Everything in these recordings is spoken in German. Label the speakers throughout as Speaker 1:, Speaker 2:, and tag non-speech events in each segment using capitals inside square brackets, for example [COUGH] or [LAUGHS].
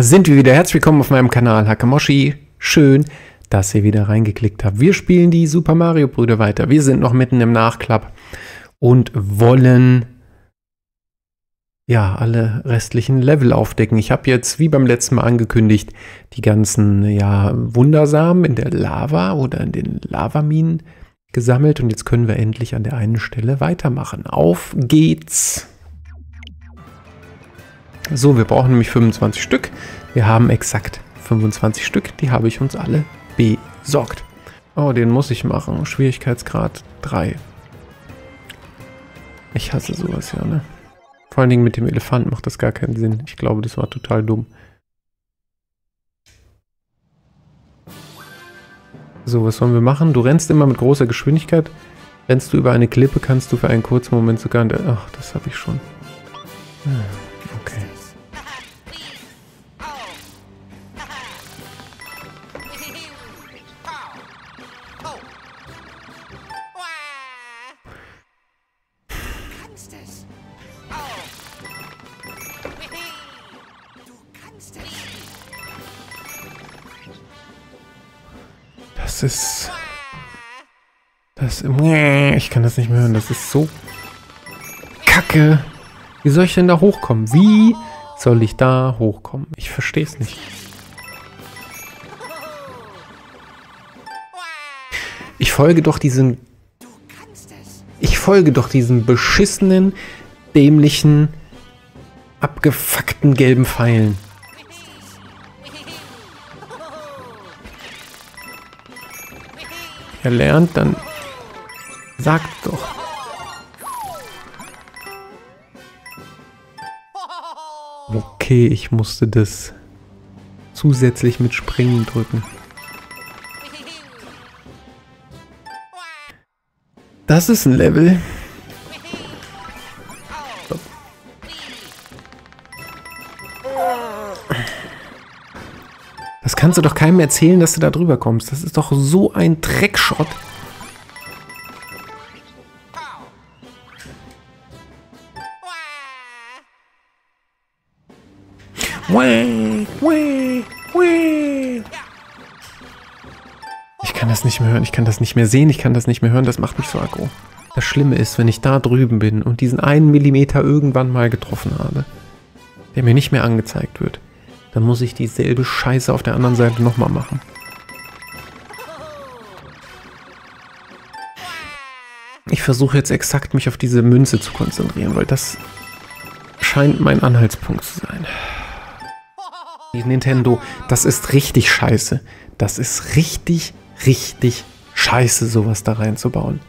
Speaker 1: Sind wir wieder. Herzlich willkommen auf meinem Kanal Hakamoshi. Schön, dass ihr wieder reingeklickt habt. Wir spielen die Super Mario Brüder weiter. Wir sind noch mitten im Nachklapp und wollen ja alle restlichen Level aufdecken. Ich habe jetzt, wie beim letzten Mal angekündigt, die ganzen ja Wundersamen in der Lava oder in den Lavaminen gesammelt und jetzt können wir endlich an der einen Stelle weitermachen. Auf geht's! So, wir brauchen nämlich 25 Stück. Wir haben exakt 25 Stück. Die habe ich uns alle besorgt. Oh, den muss ich machen. Schwierigkeitsgrad 3. Ich hasse sowas ja, ne? Vor allen Dingen mit dem Elefant macht das gar keinen Sinn. Ich glaube, das war total dumm. So, was sollen wir machen? Du rennst immer mit großer Geschwindigkeit. Rennst du über eine Klippe, kannst du für einen kurzen Moment sogar... Ach, das habe ich schon. Hm. Das ist... Das... Ich kann das nicht mehr hören. Das ist so... Kacke. Wie soll ich denn da hochkommen? Wie soll ich da hochkommen? Ich verstehe es nicht. Ich folge doch diesen... Ich folge doch diesen beschissenen, dämlichen, abgefuckten gelben Pfeilen. Er lernt, dann sagt doch. Okay, ich musste das zusätzlich mit Springen drücken. Das ist ein Level. Kannst du doch keinem erzählen, dass du da drüber kommst. Das ist doch so ein Dreckschrott. Ich kann das nicht mehr hören, ich kann das nicht mehr sehen, ich kann das nicht mehr hören, das macht mich so aggro. Das Schlimme ist, wenn ich da drüben bin und diesen einen Millimeter irgendwann mal getroffen habe, der mir nicht mehr angezeigt wird, dann muss ich dieselbe Scheiße auf der anderen Seite nochmal machen. Ich versuche jetzt exakt mich auf diese Münze zu konzentrieren, weil das scheint mein Anhaltspunkt zu sein. Nintendo, das ist richtig scheiße. Das ist richtig, richtig scheiße, sowas da reinzubauen.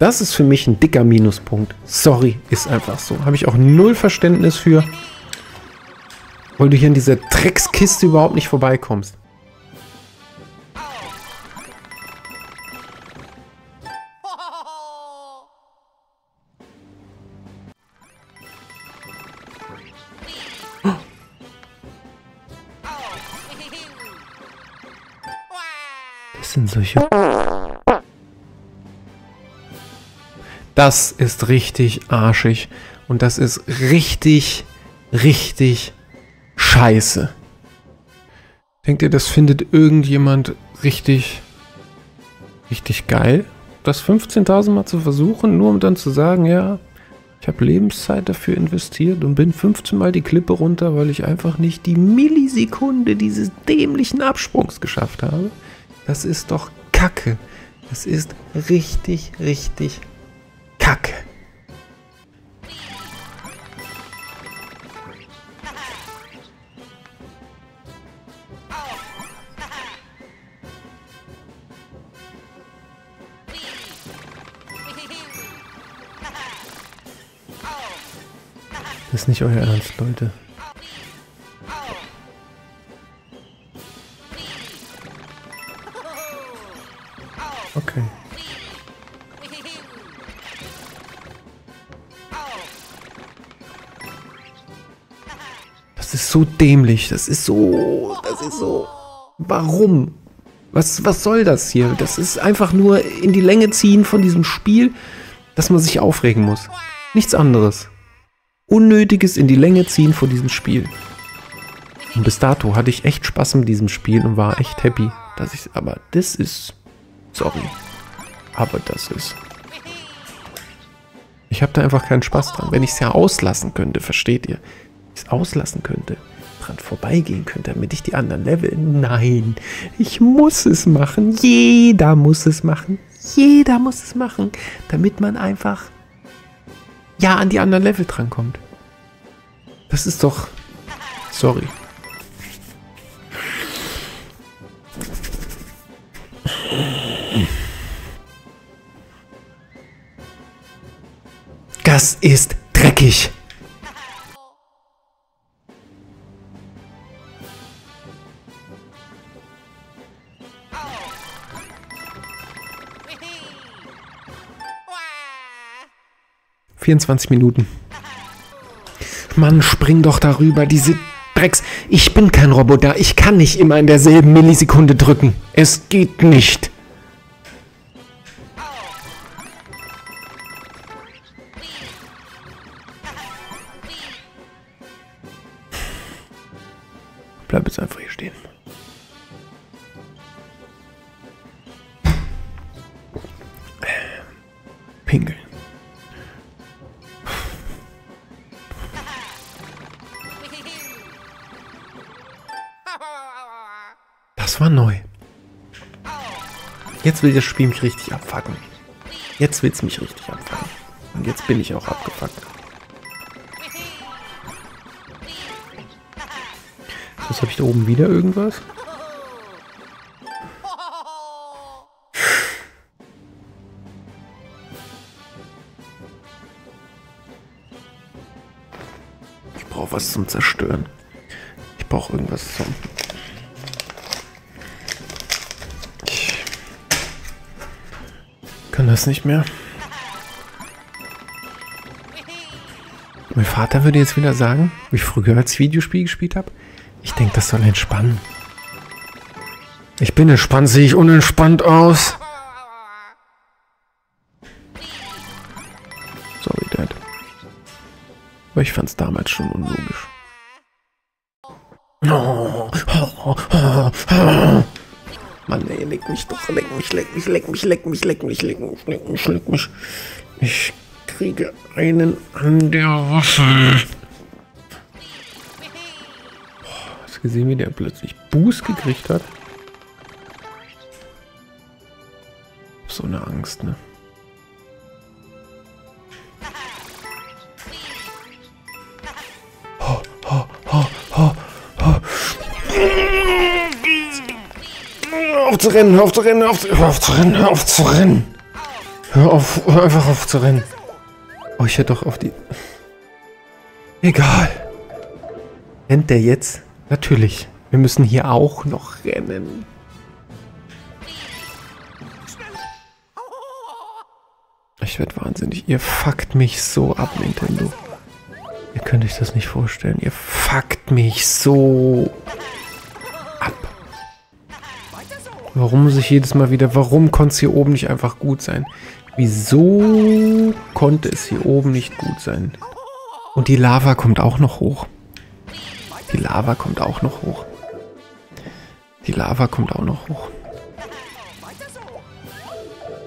Speaker 1: Das ist für mich ein dicker Minuspunkt. Sorry, ist einfach so. Habe ich auch null Verständnis für. Weil du hier in dieser Dreckskiste überhaupt nicht vorbeikommst. Das sind solche... Das ist richtig arschig. Und das ist richtig, richtig Scheiße. Denkt ihr, das findet irgendjemand richtig, richtig geil? Das 15.000 Mal zu versuchen, nur um dann zu sagen, ja, ich habe Lebenszeit dafür investiert und bin 15 Mal die Klippe runter, weil ich einfach nicht die Millisekunde dieses dämlichen Absprungs geschafft habe. Das ist doch Kacke. Das ist richtig, richtig Kacke. Nicht euer Ernst, Leute. Okay. Das ist so dämlich. Das ist so... Das ist so... Warum? Was, was soll das hier? Das ist einfach nur in die Länge ziehen von diesem Spiel, dass man sich aufregen muss. Nichts anderes. Unnötiges in die Länge ziehen von diesem Spiel. Und bis dato hatte ich echt Spaß mit diesem Spiel und war echt happy, dass ich. Aber das ist. Sorry. Aber das ist. Ich habe da einfach keinen Spaß dran. Wenn ich es ja auslassen könnte, versteht ihr? Ich es auslassen könnte, dran vorbeigehen könnte, damit ich die anderen Level. Nein, ich muss es machen. Jeder muss es machen. Jeder muss es machen, damit man einfach ja an die anderen Level drankommt. Das ist doch. Sorry. Das ist dreckig. Vierundzwanzig Minuten. Mann, spring doch darüber, diese Drecks. Ich bin kein Roboter. Ich kann nicht immer in derselben Millisekunde drücken. Es geht nicht. Das war neu. Jetzt will das Spiel mich richtig abfacken. Jetzt will es mich richtig abfacken. Und jetzt bin ich auch abgefuckt. Was habe ich da oben wieder irgendwas? Ich brauche was zum Zerstören. Ich brauche irgendwas zum... das nicht mehr. Mein Vater würde jetzt wieder sagen, wie ich früher als Videospiel gespielt habe. Ich denke, das soll entspannen. Ich bin entspannt, sehe ich unentspannt aus. Sorry, Dad. Aber ich fand es damals schon unlogisch. Mann, ey, leck mich doch, leck mich, leck mich, leck mich, leck mich, leck mich, leck mich, leck mich, leck mich. Ich kriege einen an der Waffel. Hast du gesehen, wie der plötzlich Buß gekriegt hat? So eine Angst, ne? Rennen, hör auf zu rennen, hör auf zu, hör auf zu rennen, hör auf zu rennen. Hör auf, hör einfach auf zu rennen. Oh, ich hätte doch auf die... Egal. Rennt der jetzt? Natürlich. Wir müssen hier auch noch rennen. Ich werde wahnsinnig. Ihr fuckt mich so ab, Nintendo. Ihr könnt euch das nicht vorstellen. Ihr fuckt mich so Warum muss ich jedes Mal wieder... Warum konnte es hier oben nicht einfach gut sein? Wieso konnte es hier oben nicht gut sein? Und die Lava kommt auch noch hoch. Die Lava kommt auch noch hoch. Die Lava kommt auch noch hoch.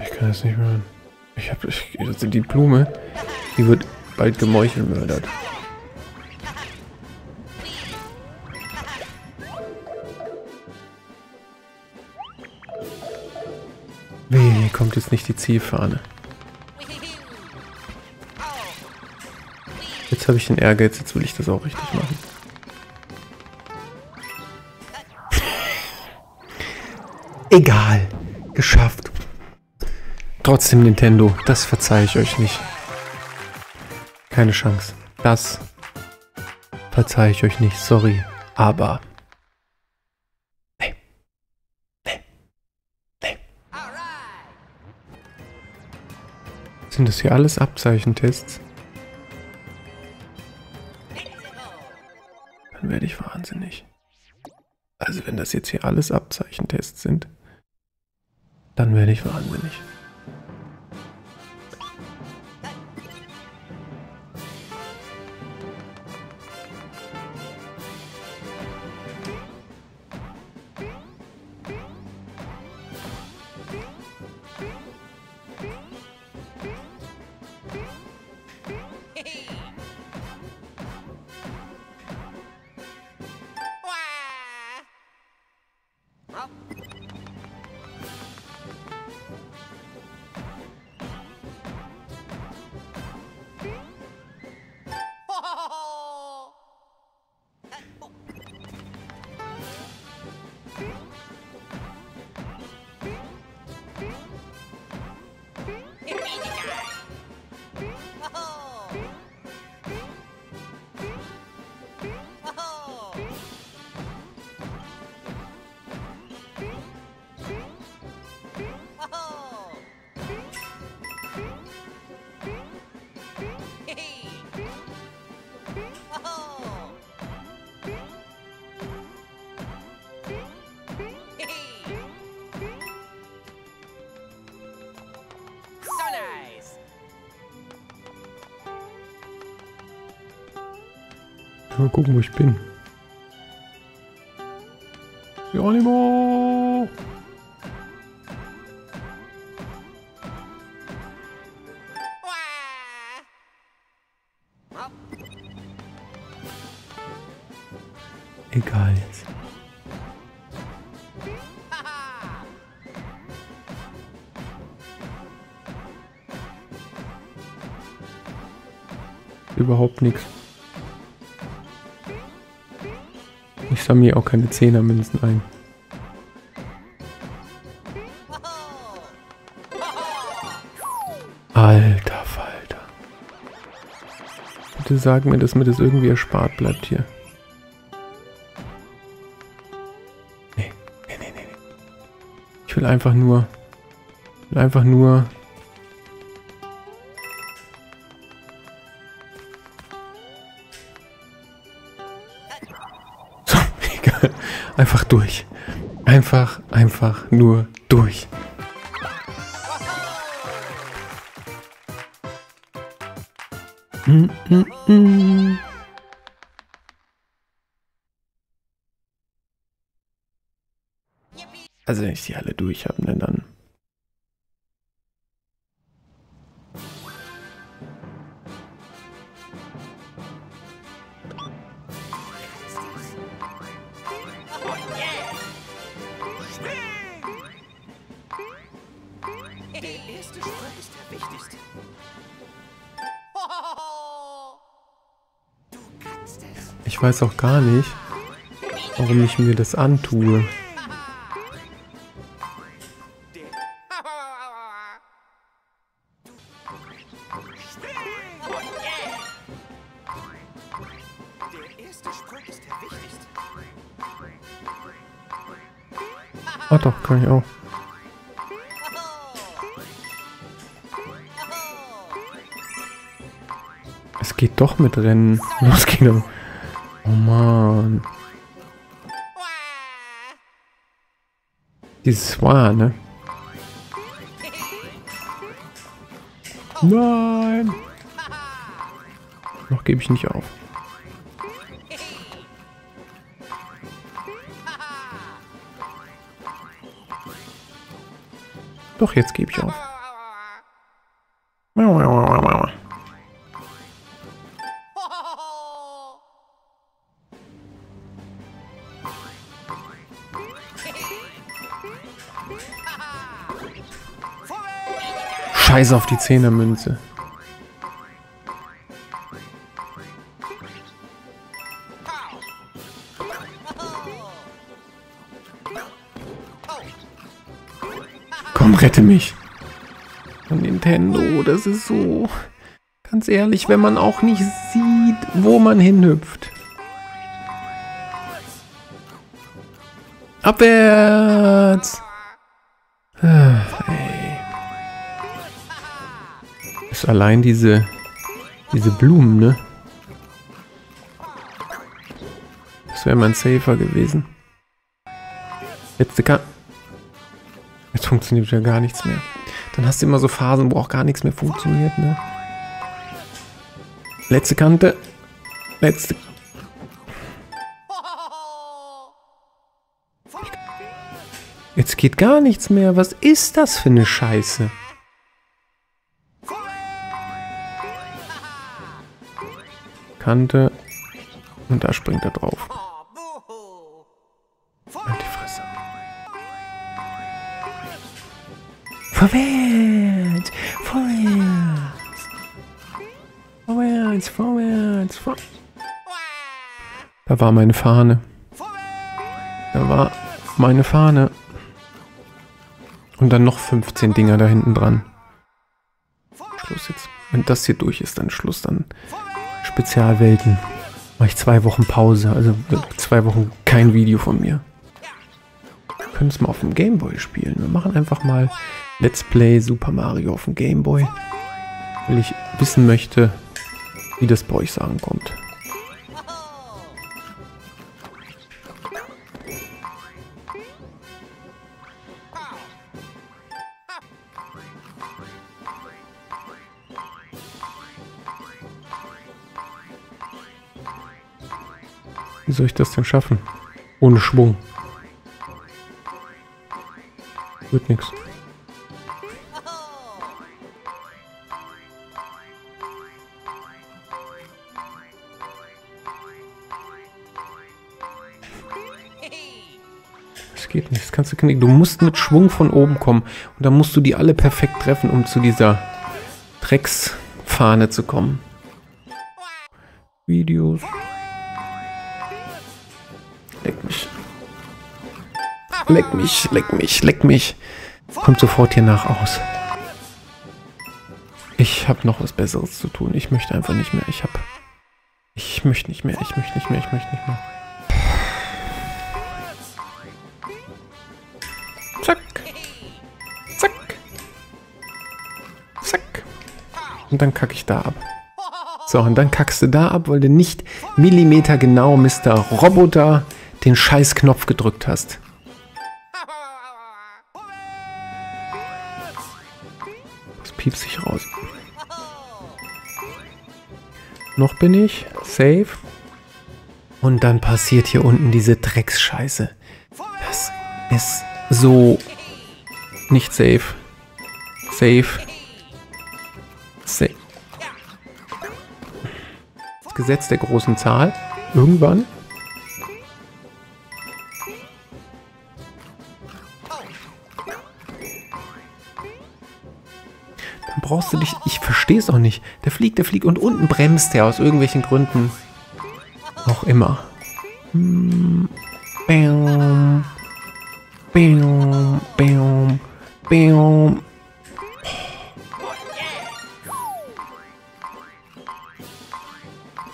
Speaker 1: Ich kann das nicht mehr. Ich habe die Blume. Die wird bald gemeuchelmördert. Weh, hier kommt jetzt nicht die Zielfahne. Jetzt habe ich den Ehrgeiz, jetzt will ich das auch richtig machen. Egal. Geschafft. Trotzdem Nintendo, das verzeihe ich euch nicht. Keine Chance. Das verzeihe ich euch nicht, sorry. Aber... Sind das hier alles Abzeichentests? Dann werde ich wahnsinnig. Also wenn das jetzt hier alles Abzeichentests sind, dann werde ich wahnsinnig. Mal gucken, wo ich bin. Geronimo! Egal jetzt. Überhaupt nichts. Ich sammle auch keine Zehnermünzen ein. Alter Falter. Bitte sag mir, dass mir das irgendwie erspart bleibt hier. Nee, nee, nee, nee. Ich will einfach nur... will einfach nur... Einfach durch. Einfach, einfach nur durch. Also wenn ich die alle durch habe, ne, dann. Weiß auch gar nicht, warum ich mir das antue. Ah doch, kann ich auch. Es geht doch mit Rennen. [LAUGHS] Los doch. Oh Mann. Dieses war, ne? Nein! Noch gebe ich nicht auf. Doch, jetzt gebe ich auf. Scheiße auf die Zehnermünze. Komm, rette mich. Und Nintendo, das ist so... Ganz ehrlich, wenn man auch nicht sieht, wo man hinhüpft. Abwärts! Ah, ey. Allein diese... Diese Blumen, ne? Das wäre mein Safer gewesen. Letzte Karte. Jetzt funktioniert ja gar nichts mehr. Dann hast du immer so Phasen, wo auch gar nichts mehr funktioniert, ne? Letzte Kante. Letzte. Jetzt geht gar nichts mehr. Was ist das für eine Scheiße? Kante. Und da springt er drauf.
Speaker 2: Buhu.
Speaker 1: Halt die Fresse. Vorwärts! Vorwärts! Vorwärts, vorwärts, vorwärts. Da war meine Fahne. Da war meine Fahne. Und dann noch 15 Dinger da hinten dran. Schluss jetzt. Wenn das hier durch ist, dann Schluss. Dann Spezialwelten. Mache ich zwei Wochen Pause. Also zwei Wochen kein Video von mir. Wir können es mal auf dem Gameboy spielen. Wir machen einfach mal Let's Play Super Mario auf dem Gameboy. Weil ich wissen möchte, wie das bei euch sagen kommt. Wie soll ich das denn schaffen? Ohne Schwung. Wird nix. Das geht nicht. Das kannst du knicken. Du musst mit Schwung von oben kommen. Und dann musst du die alle perfekt treffen, um zu dieser Drecksfahne zu kommen. Videos. Leck mich, leck mich, leck mich. Kommt sofort hier nach aus. Ich habe noch was Besseres zu tun. Ich möchte einfach nicht mehr. Ich habe... Ich möchte nicht mehr. Ich möchte nicht mehr. Ich möchte nicht mehr. Zack. Zack. Zack. Und dann kacke ich da ab. So, und dann kackst du da ab, weil du nicht Millimeter genau Mr. Roboter den Scheißknopf gedrückt hast. Das piepst sich raus. Noch bin ich. Safe. Und dann passiert hier unten diese Drecksscheiße. Das ist so nicht safe. Safe. Safe. Das Gesetz der großen Zahl. Irgendwann brauchst du dich. Ich verstehe es auch nicht. Der fliegt, der fliegt und unten bremst der aus irgendwelchen Gründen. Auch immer. Hm, Bam. Bam. Bam. Bam.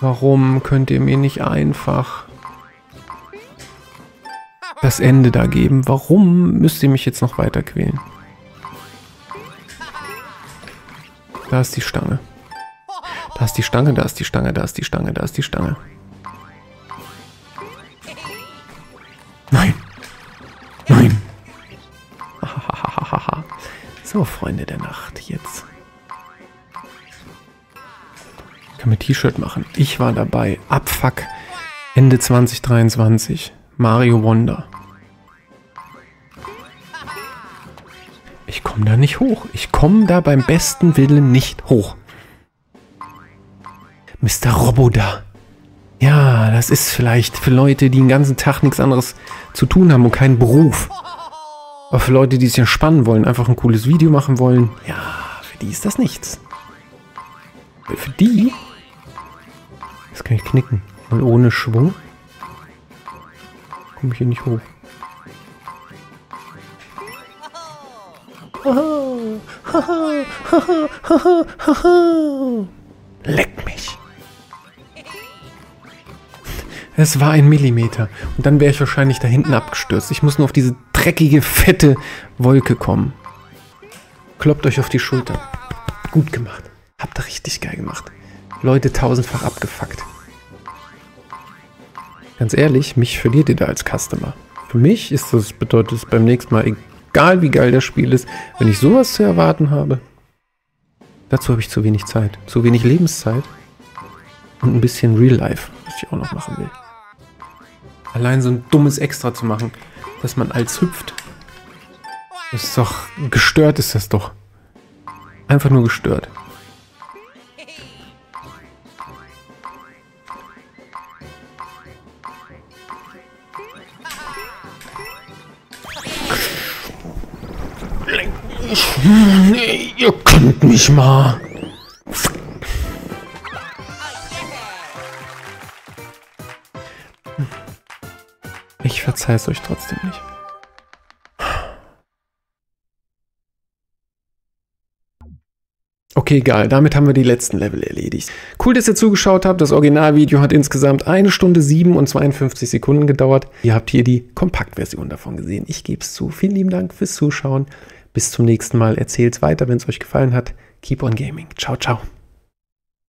Speaker 1: Warum könnt ihr mir nicht einfach das Ende da geben? Warum müsst ihr mich jetzt noch weiter quälen? Da ist die Stange. Da ist die Stange, da ist die Stange, da ist die Stange, da ist die Stange. Nein. Nein. so, Freunde der Nacht, jetzt. Kann mir T-Shirt machen. Ich war dabei. Abfuck. Ende 2023. Mario Wonder. Komme da nicht hoch. Ich komme da beim besten Willen nicht hoch. Mr. Roboda. Ja, das ist vielleicht für Leute, die den ganzen Tag nichts anderes zu tun haben und keinen Beruf. Aber für Leute, die sich entspannen wollen, einfach ein cooles Video machen wollen, ja, für die ist das nichts. Für die, das kann ich knicken. Und ohne Schwung komme ich hier nicht hoch. Leck mich. Es war ein Millimeter. Und dann wäre ich wahrscheinlich da hinten abgestürzt. Ich muss nur auf diese dreckige, fette Wolke kommen. Kloppt euch auf die Schulter. Gut gemacht. Habt ihr richtig geil gemacht. Leute tausendfach abgefuckt. Ganz ehrlich, mich verliert ihr da als Customer. Für mich ist das, bedeutet es beim nächsten Mal, egal wie geil das Spiel ist, wenn ich sowas zu erwarten habe, dazu habe ich zu wenig Zeit. Zu wenig Lebenszeit. Und ein bisschen Real Life, was ich auch noch machen will. Allein so ein dummes Extra zu machen, dass man als hüpft. Ist doch, gestört ist das doch. Einfach nur gestört. Nee, ihr könnt mich mal. Ich verzeih es euch trotzdem nicht. Okay, egal. Damit haben wir die letzten Level erledigt. Cool, dass ihr zugeschaut habt. Das Originalvideo hat insgesamt eine Stunde 7 und 52 Sekunden gedauert. Ihr habt hier die Kompaktversion davon gesehen. Ich gebe es zu. Vielen lieben Dank fürs Zuschauen. Bis zum nächsten Mal. Erzählt's weiter, wenn es euch gefallen hat. Keep on Gaming. Ciao, ciao.